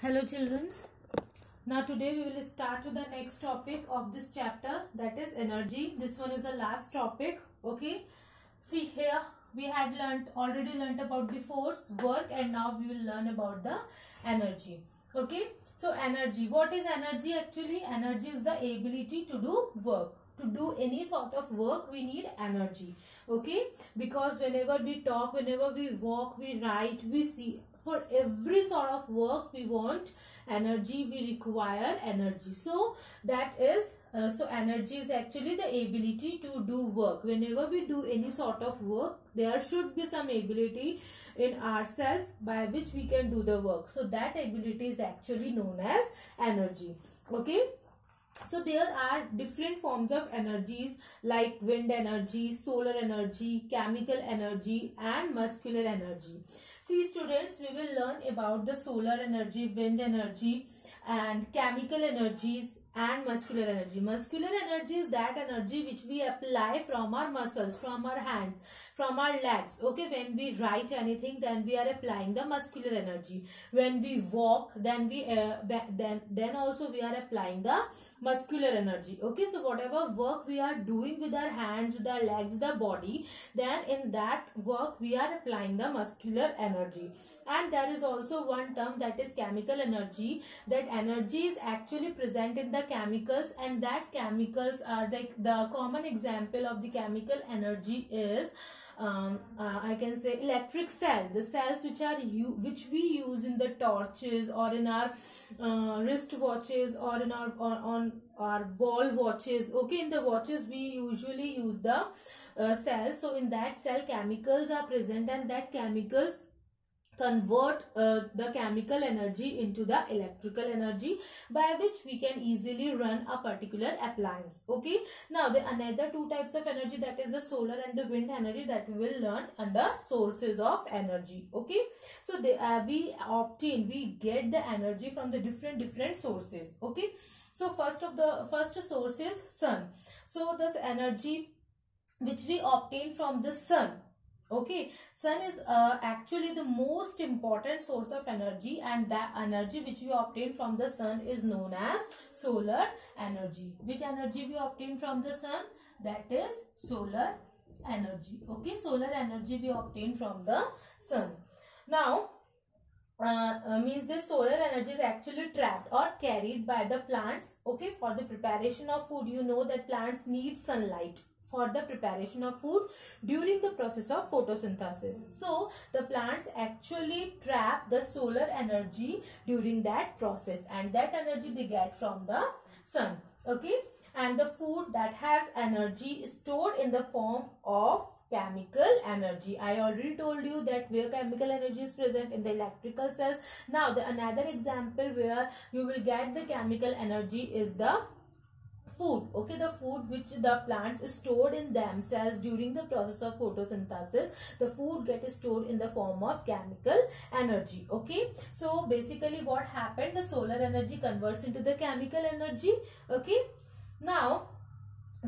Hello children. Now today we will start with the next topic of this chapter that is energy. This one is the last topic. Okay. See here we had learned already learned about the force work and now we will learn about the energy. Okay. So energy. What is energy actually? Energy is the ability to do work to do any sort of work we need energy okay because whenever we talk whenever we walk we write we see for every sort of work we want energy we require energy. So that is uh, so energy is actually the ability to do work. Whenever we do any sort of work there should be some ability in ourselves by which we can do the work. So that ability is actually known as energy. Okay? So there are different forms of energies like wind energy solar energy chemical energy and muscular energy See students, we will learn about the solar energy, wind energy and chemical energies and muscular energy. Muscular energy is that energy which we apply from our muscles, from our hands, from our legs. Okay, when we write anything, then we are applying the muscular energy. When we walk, then we uh, then then also we are applying the muscular energy. Okay, so whatever work we are doing with our hands, with our legs, with our body, then in that work we are applying the muscular energy. And there is also one term that is chemical energy. That energy is actually present in the chemicals and that chemicals are like the, the common example of the chemical energy is um, uh, I can say electric cell, the cells which are you which we use in the torches or in our uh, wrist watches or in our or on our wall watches. Okay, in the watches we usually use the uh, cell. So in that cell chemicals are present and that chemicals convert uh, the chemical energy into the electrical energy by which we can easily run a particular appliance. Okay? Now the another two types of energy that is the solar and the wind energy that we will learn under sources of energy. Okay? So they uh, we obtain we get the energy from the different different sources. Okay? So first of the first source is sun. So this energy which we obtain from the sun okay sun is uh, actually the most important source of energy and that energy which we obtain from the sun is known as solar energy. Which energy we obtain from the sun? That is solar energy. Okay solar energy we obtain from the sun. Now uh, uh, means this solar energy is actually trapped or carried by the plants okay for the preparation of food. You know that plants need sunlight for the preparation of food during the process of photosynthesis. So, the plants actually trap the solar energy during that process and that energy they get from the sun. Okay. And the food that has energy is stored in the form of chemical energy. I already told you that where chemical energy is present in the electrical cells. Now, the another example where you will get the chemical energy is the food okay the food which the plants stored in themselves during the process of photosynthesis the food gets stored in the form of chemical energy okay. So basically what happened the solar energy converts into the chemical energy okay. Now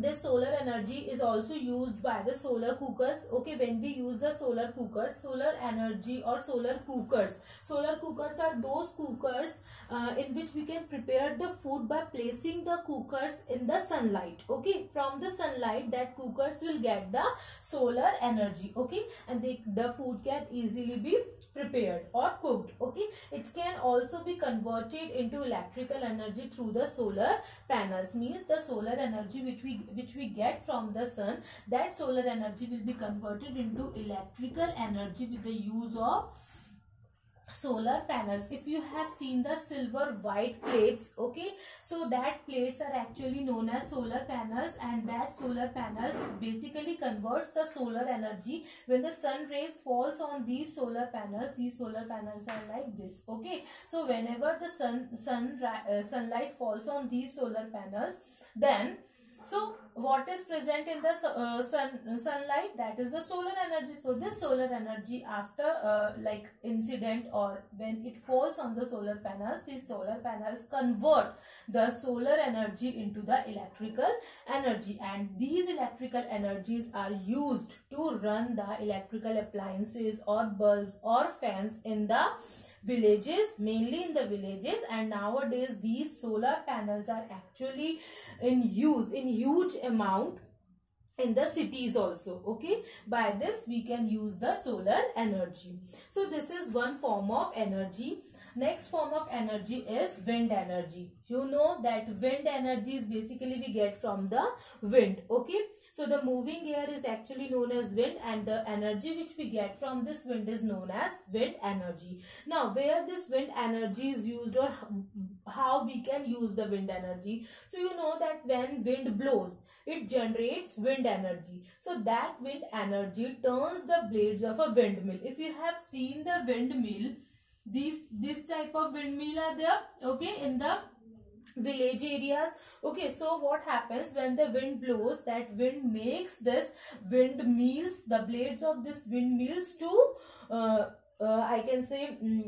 this solar energy is also used by the solar cookers. Okay when we use the solar cookers solar energy or solar cookers. Solar cookers are those cookers uh, in which we can prepare the food by placing the cookers in the sunlight. Okay from the sunlight that cookers will get the solar energy. Okay and they, the food can easily be prepared or cooked okay? It can also be converted into electrical energy through the solar panels. Means the solar energy which we which we get from the sun that solar energy will be converted into electrical energy with the use of solar panels. If you have seen the silver white plates okay so that plates are actually known as solar panels and that solar panels basically converts the solar energy. When the sun rays falls on these solar panels these solar panels are like this okay. So whenever the sun sun uh, sunlight falls on these solar panels then so what is present in the uh, sun sunlight that is the solar energy. So this solar energy after uh, like incident or when it falls on the solar panels, these solar panels convert the solar energy into the electrical energy and these electrical energies are used to run the electrical appliances or bulbs or fans in the villages mainly in the villages and nowadays these solar panels are actually in use in huge amount in the cities also okay? By this we can use the solar energy. So this is one form of energy next form of energy is wind energy you know that wind energy is basically we get from the wind okay so the moving air is actually known as wind and the energy which we get from this wind is known as wind energy. Now where this wind energy is used or how we can use the wind energy. So you know that when wind blows, it generates wind energy. So that wind energy turns the blades of a windmill. If you have seen the windmill, these this type of windmill are there okay in the village areas. Okay so what happens when the wind blows that wind makes this windmills the blades of this windmills to uh, uh, i can say um,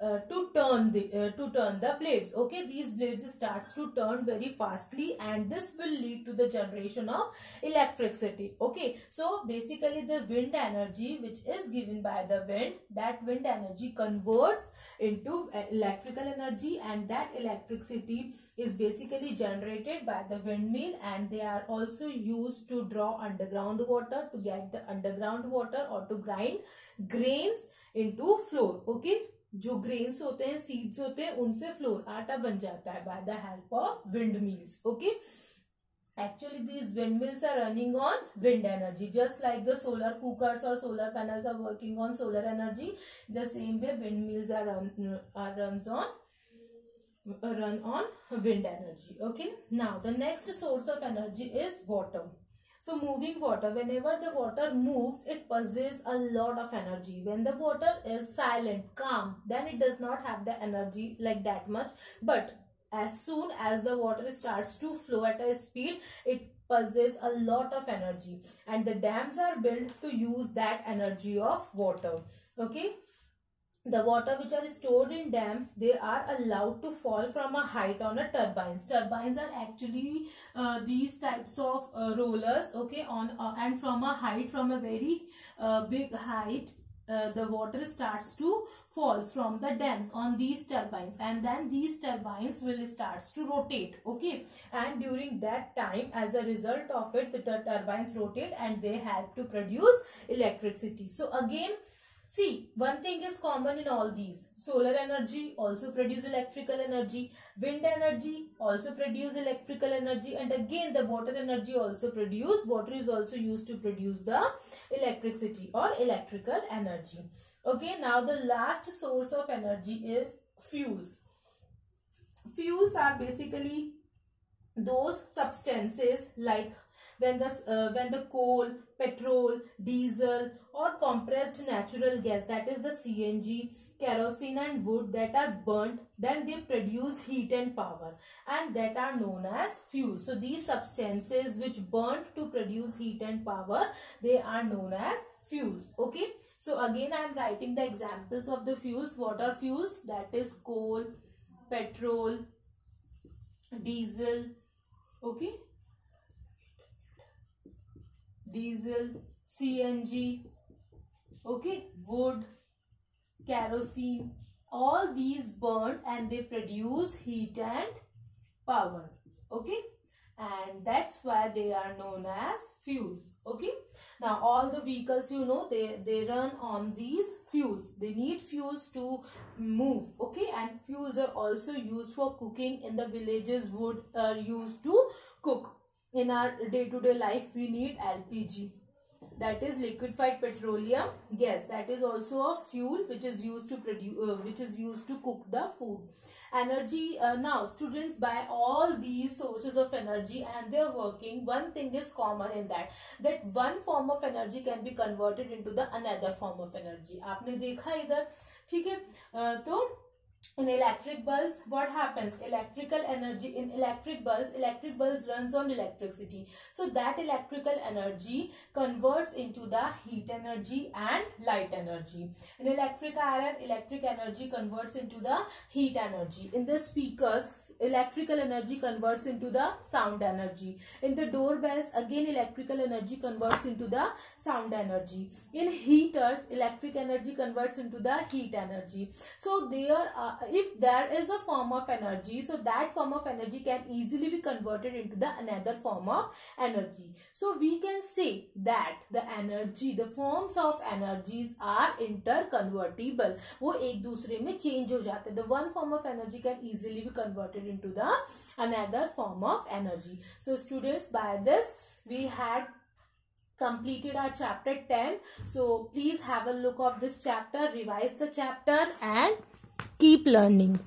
uh, to turn the uh, to turn the blades. Okay these blades starts to turn very fastly and this will lead to the generation of electricity. Okay so basically the wind energy which is given by the wind that wind energy converts into electrical energy and that electricity is basically generated by the windmill and they are also used to draw underground water to get the underground water or to grind grains into flour. Okay जो grains होते हैं seeds होते हैं, उनसे floor आटा बन जाता है by the help of windmills okay actually these windmills are running on wind energy just like the solar cookers और solar panels are working on solar energy the same way windmills are are run on run on wind energy okay now the next source of energy is water so moving water, whenever the water moves, it possesses a lot of energy. When the water is silent, calm, then it does not have the energy like that much. But as soon as the water starts to flow at a speed, it possesses a lot of energy. And the dams are built to use that energy of water. Okay the water which are stored in dams they are allowed to fall from a height on a turbines. Turbines are actually uh, these types of uh, rollers okay on uh, and from a height from a very uh, big height uh, the water starts to falls from the dams on these turbines. And then these turbines will starts to rotate okay. And during that time as a result of it the turbines rotate and they help to produce electricity. So again See, one thing is common in all these. Solar energy also produce electrical energy. Wind energy also produce electrical energy. And again, the water energy also produce. Water is also used to produce the electricity or electrical energy. Okay, now the last source of energy is fuels. Fuels are basically those substances like when the uh, when the coal petrol diesel or compressed natural gas that is the cng kerosene and wood that are burnt then they produce heat and power and that are known as fuel. So these substances which burnt to produce heat and power they are known as fuels. Okay? So again i am writing the examples of the fuels. What are fuels? That is coal petrol diesel. Okay diesel, CNG, okay, wood, kerosene, all these burn and they produce heat and power, okay. And that's why they are known as fuels, okay. Now all the vehicles you know they, they run on these fuels. They need fuels to move, okay. And fuels are also used for cooking in the villages wood are used to cook in our day-to-day life we need LPG that is liquefied petroleum gas that is also a fuel which is used to produce uh, which is used to cook the food energy uh, now students buy all these sources of energy and they're working one thing is common in that that one form of energy can be converted into the another form of energy आपने देखा इधर ठीक है तो in electric bulbs what happens? Electrical energy in electric bulbs electric bulbs runs on electricity. So that electrical energy converts into the heat energy and light energy. In electric iron electric energy converts into the heat energy. In the speakers electrical energy converts into the sound energy. In the doorbells again electrical energy converts into the sound energy. In heaters, electric energy converts into the heat energy. So there, uh, if there is a form of energy, so that form of energy can easily be converted into the another form of energy. So we can say that the energy, the forms of energies are interconvertible. वो एक दूसरे में change हो जाते हैं. The one form of energy can easily be converted into the another form of energy. So students, by this we had completed our chapter 10 so please have a look of this chapter revise the chapter and keep learning